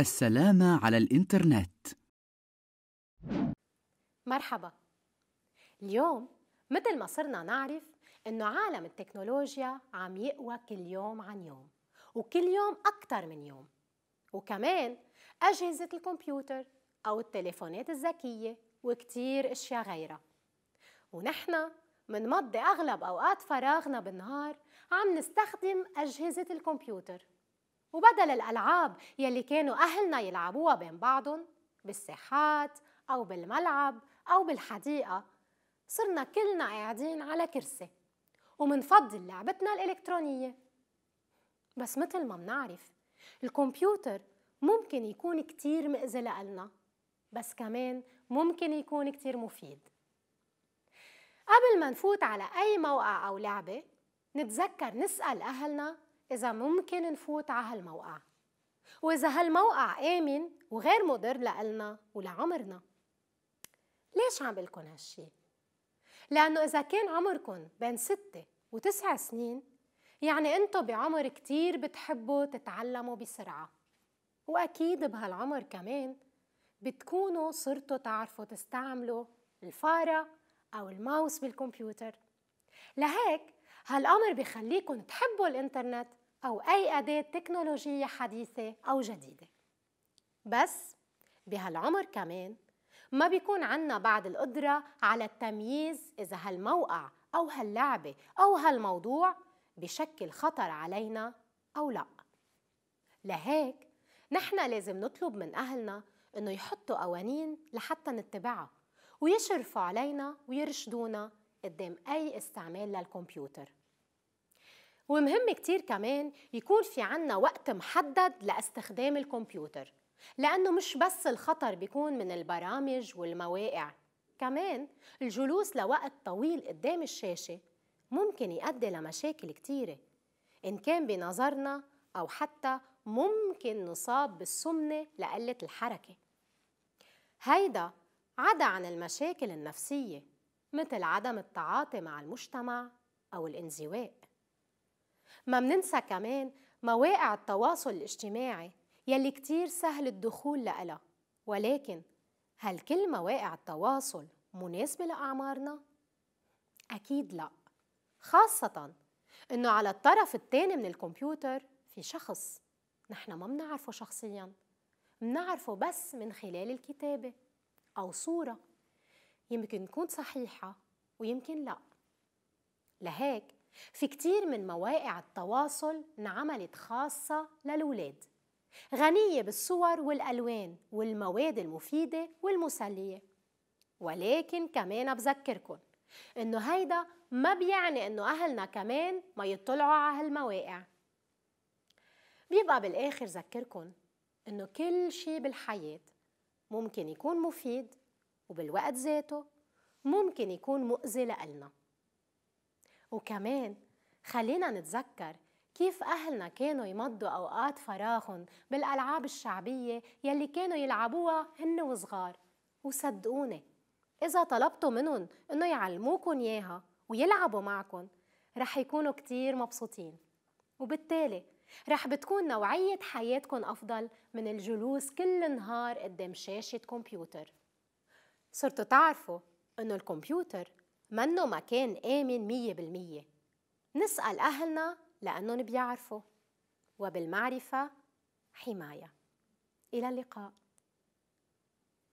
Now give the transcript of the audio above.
السلامة على الإنترنت. مرحبا. اليوم مثل ما صرنا نعرف إنه عالم التكنولوجيا عم يقوى كل يوم عن يوم وكل يوم أكثر من يوم. وكمان أجهزة الكمبيوتر أو التليفونات الذكية وكتير أشياء غيرها. ونحن منمضي أغلب أوقات فراغنا بالنهار عم نستخدم أجهزة الكمبيوتر. وبدل الألعاب يلي كانوا أهلنا يلعبوها بين بعضهم بالساحات أو بالملعب أو بالحديقة صرنا كلنا قاعدين على كرسي ومنفضل لعبتنا الإلكترونية. بس مثل ما منعرف الكمبيوتر ممكن يكون كتير مأذي لنا بس كمان ممكن يكون كتير مفيد. قبل ما نفوت على أي موقع أو لعبة نتذكر نسأل أهلنا إذا ممكن نفوت على هالموقع. وإذا هالموقع آمن وغير مضر لإلنا ولعمرنا. ليش عم بقلكن هالشي؟ لأنه إذا كان عمركن بين ستة وتسع سنين يعني أنتو بعمر كتير بتحبوا تتعلموا بسرعة. وأكيد بهالعمر كمان بتكونوا صرتوا تعرفوا تستعملوا الفارة أو الماوس بالكمبيوتر. لهيك هالأمر بخليكم تحبوا الإنترنت أو أي أداة تكنولوجية حديثة أو جديدة. بس بهالعمر كمان ما بيكون عنا بعد القدرة على التمييز إذا هالموقع أو هاللعبة أو هالموضوع بشكل خطر علينا أو لا. لهيك نحن لازم نطلب من أهلنا إنه يحطوا قوانين لحتى نتبعها ويشرفوا علينا ويرشدونا قدام أي استعمال للكمبيوتر. ومهم كتير كمان يكون في عنا وقت محدد لاستخدام الكمبيوتر لأنه مش بس الخطر بيكون من البرامج والمواقع كمان الجلوس لوقت طويل قدام الشاشة ممكن يؤدي لمشاكل كتيرة إن كان بنظرنا أو حتى ممكن نصاب بالسمنة لقلة الحركة. هيدا عدا عن المشاكل النفسية مثل عدم التعاطي مع المجتمع أو الانزواء. ما مننسى كمان مواقع التواصل الاجتماعي يلي كتير سهل الدخول لها ولكن هل كل مواقع التواصل مناسبة لأعمارنا؟ أكيد لا. خاصة إنه على الطرف الثاني من الكمبيوتر في شخص نحن ما منعرفه شخصيا. منعرفه بس من خلال الكتابة أو صورة. يمكن تكون صحيحة ويمكن لا. لهيك في كتير من مواقع التواصل انعملت خاصة للولاد. غنية بالصور والألوان والمواد المفيدة والمسلية. ولكن كمان بذكركن إنه هيدا ما بيعني إنه أهلنا كمان ما يطلعوا على هالمواقع. بيبقى بالآخر ذكركن إنه كل شي بالحياة ممكن يكون مفيد وبالوقت ذاته ممكن يكون مؤذي لإلنا. وكمان خلينا نتذكر كيف أهلنا كانوا يمضوا أوقات فراغهم بالألعاب الشعبية يلي كانوا يلعبوها هن وصغار. وصدقوني إذا طلبتوا منهم إنه يعلموكن إياها ويلعبوا معكن رح يكونوا كتير مبسوطين. وبالتالي رح بتكون نوعية حياتكن أفضل من الجلوس كل نهار قدام شاشة كمبيوتر. صرتوا تعرفوا إنه الكمبيوتر منه مكان آمن مية بالمية. نسأل أهلنا لأنهم بيعرفوا وبالمعرفة حماية. إلى اللقاء.